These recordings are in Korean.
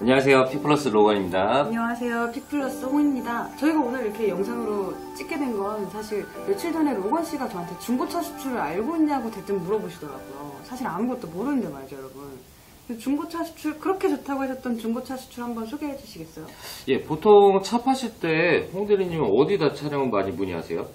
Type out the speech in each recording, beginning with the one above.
안녕하세요. 피플러스 로건입니다. 안녕하세요. 픽플러스 홍입니다. 저희가 오늘 이렇게 영상으로 찍게 된 건 사실 며칠 전에 로건 씨가 저한테 중고차 수출을 알고 있냐고 대뜸 물어보시더라고요. 사실 아무것도 모르는데 말이죠, 여러분. 중고차 수출, 그렇게 좋다고 하셨던 중고차 수출 한번 소개해 주시겠어요? 예, 보통 차 파실 때 홍대리님은 어디다 차량을 많이 문의하세요?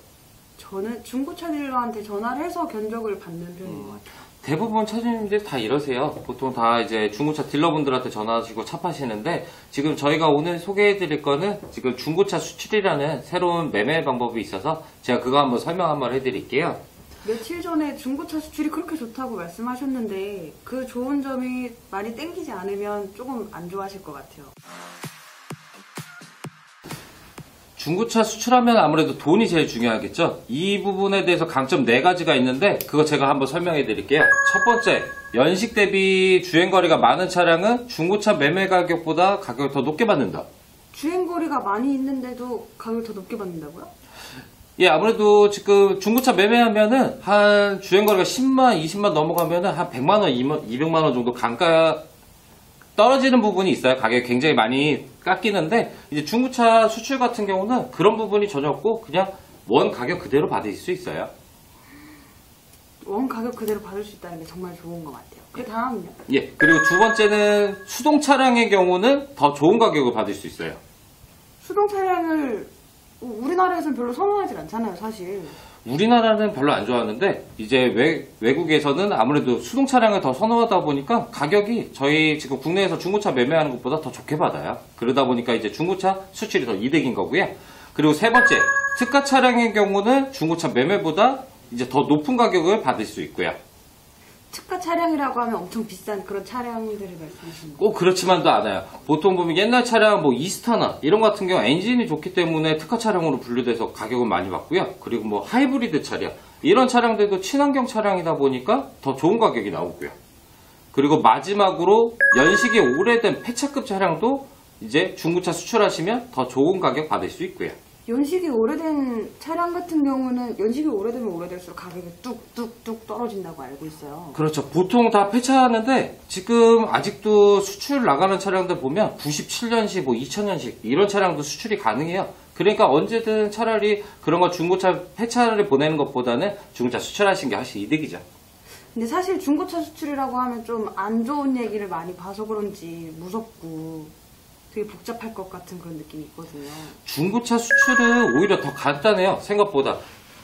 저는 중고차 딜러한테 전화를 해서 견적을 받는 편인 것 같아요. 대부분 차주님들 다 이러세요. 보통 다 이제 중고차 딜러분들한테 전화하시고 차 파시는데 지금 저희가 오늘 소개해드릴 거는 지금 중고차 수출이라는 새로운 매매 방법이 있어서 제가 그거 한번 설명 한번 해드릴게요. 며칠 전에 중고차 수출이 그렇게 좋다고 말씀하셨는데 그 좋은 점이 많이 땡기지 않으면 조금 안 좋아하실 것 같아요. 중고차 수출하면 아무래도 돈이 제일 중요하겠죠. 이 부분에 대해서 강점 네 가지가 있는데 그거 제가 한번 설명해 드릴게요. 첫 번째, 연식 대비 주행거리가 많은 차량은 중고차 매매 가격보다 가격을 더 높게 받는다. 주행거리가 많이 있는데도 가격을 더 높게 받는다고요? 예, 아무래도 지금 중고차 매매하면은 한 주행거리가 10만, 20만 넘어가면은 한 100만 원, 200만 원 정도 강가 떨어지는 부분이 있어요. 가격이 굉장히 많이 깎이는데 이제 중고차 수출 같은 경우는 그런 부분이 전혀 없고 그냥 원 가격 그대로 받을 수 있어요. 원 가격 그대로 받을 수 있다는 게 정말 좋은 것 같아요. 그 다음은요? 예, 그리고 두 번째는 수동 차량의 경우는 더 좋은 가격을 받을 수 있어요. 수동 차량을 우리나라에서는 별로 선호하지 않잖아요, 사실. 우리나라는 별로 안 좋아하는데 이제 외, 외국에서는 아무래도 수동 차량을 더 선호하다 보니까 가격이 저희 지금 국내에서 중고차 매매하는 것보다 더 좋게 받아요. 그러다 보니까 이제 중고차 수출이 더 이득인 거고요. 그리고 세 번째, 특가 차량의 경우는 중고차 매매보다 이제 더 높은 가격을 받을 수 있고요. 특가 차량이라고 하면 엄청 비싼 그런 차량들을 말씀하시는 거예요. 꼭 그렇지만도 않아요. 보통 보면 옛날 차량 뭐 이스타나 이런 거 같은 경우 엔진이 좋기 때문에 특화 차량으로 분류돼서 가격은 많이 받고요. 그리고 뭐 하이브리드 차량 이런 차량들도 친환경 차량이다 보니까 더 좋은 가격이 나오고요. 그리고 마지막으로 연식이 오래된 폐차급 차량도 이제 중고차 수출하시면 더 좋은 가격 받을 수 있고요. 연식이 오래된 차량 같은 경우는 연식이 오래되면 오래될수록 가격이 뚝뚝뚝 떨어진다고 알고 있어요. 그렇죠. 보통 다 폐차하는데 지금 아직도 수출 나가는 차량들 보면 97년식, 뭐 2000년식 이런 차량도 수출이 가능해요. 그러니까 언제든 차라리 그런 거 중고차 폐차를 보내는 것보다는 중고차 수출하시는 게 훨씬 이득이죠. 근데 사실 중고차 수출이라고 하면 좀 안 좋은 얘기를 많이 봐서 그런지 무섭고 되게 복잡할 것 같은 그런 느낌이 있거든요. 중고차 수출은 오히려 더 간단해요. 생각보다.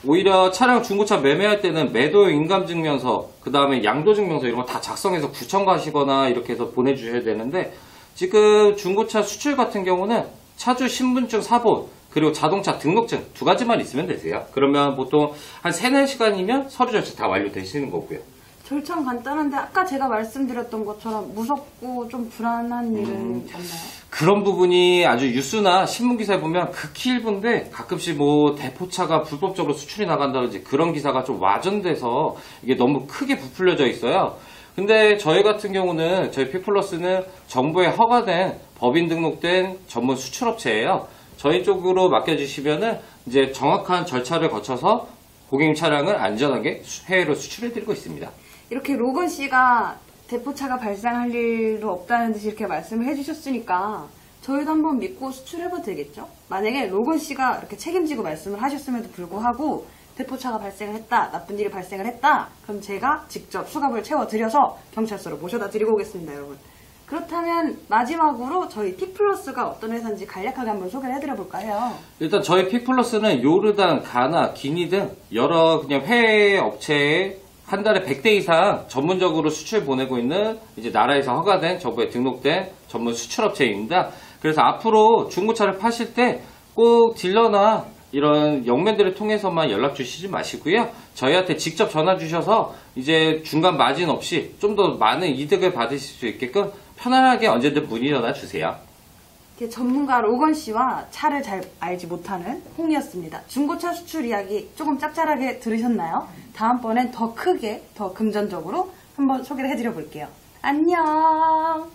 오히려 차량 중고차 매매할 때는 매도 인감증명서, 그 다음에 양도증명서 이런 거 다 작성해서 구청 가시거나 이렇게 해서 보내주셔야 되는데 지금 중고차 수출 같은 경우는 차주 신분증 사본, 그리고 자동차 등록증 두 가지만 있으면 되세요. 그러면 보통 한 3, 4시간이면 서류 절차 다 완료되시는 거고요. 절차는 간단한데 아까 제가 말씀드렸던 것처럼 무섭고 좀 불안한 일은 음. 없나요? 그런 부분이 아주 뉴스나 신문 기사에 보면 극히 일부인데 가끔씩 뭐 대포차가 불법적으로 수출이 나간다든지 그런 기사가 좀 와전돼서 이게 너무 크게 부풀려져 있어요. 근데 저희 같은 경우는 저희 피플러스는 정부에 허가된 법인 등록된 전문 수출업체예요. 저희 쪽으로 맡겨주시면은 이제 정확한 절차를 거쳐서 고객님 차량을 안전하게 해외로 수출해드리고 있습니다. 이렇게 로건 씨가 대포차가 발생할 일도 없다는 듯이 이렇게 말씀을 해주셨으니까 저희도 한번 믿고 수출해봐도 되겠죠? 만약에 로건 씨가 이렇게 책임지고 말씀을 하셨음에도 불구하고 대포차가 발생을 했다, 나쁜 일이 발생을 했다, 그럼 제가 직접 수갑을 채워드려서 경찰서로 모셔다 드리고 오겠습니다, 여러분. 그렇다면 마지막으로 저희 피플러스가 어떤 회사인지 간략하게 한번 소개를 해드려 볼까요? 일단 저희 픽플러스는 요르단, 가나, 기니 등 여러 그냥 해외 업체에 한 달에 100대 이상 전문적으로 수출 보내고 있는 이제 나라에서 허가된 정부에 등록된 전문 수출업체입니다. 그래서 앞으로 중고차를 파실 때 꼭 딜러나 이런 영면들을 통해서만 연락 주시지 마시고요. 저희한테 직접 전화 주셔서 이제 중간 마진 없이 좀 더 많은 이득을 받으실 수 있게끔 편안하게 언제든 문의 전화 주세요. 전문가 로건 씨와 차를 잘 알지 못하는 홍이었습니다. 중고차 수출 이야기 조금 짭짤하게 들으셨나요? 다음번엔 더 크게, 더 금전적으로 한번 소개를 해드려 볼게요. 안녕!